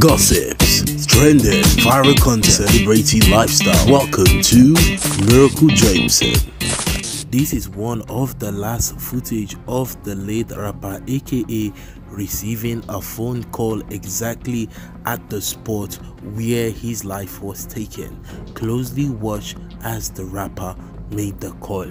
Gossips, trending, viral content, celebrity lifestyle. Welcome to Miracle Jameson. This is one of the last footage of the late rapper AKA receiving a phone call exactly at the spot where his life was taken. Closely watch as the rapper made the call.